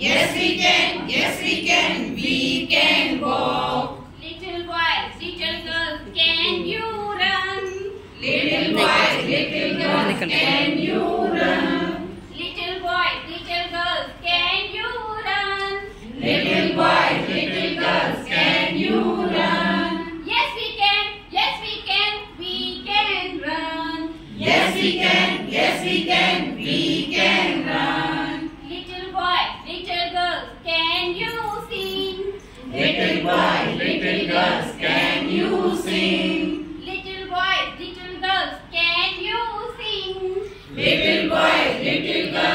Yes, we can. Yes, we Little boy, little girls, can you run? Little boys, little girls, can you run? Little boy, little girls, can you run? Yes, we can. Yes, we can. We can run. Yes, we can. Yes, we can. We can run. Little boys, little girls, can you sing? Little boy, little girls, can you sing? little girl.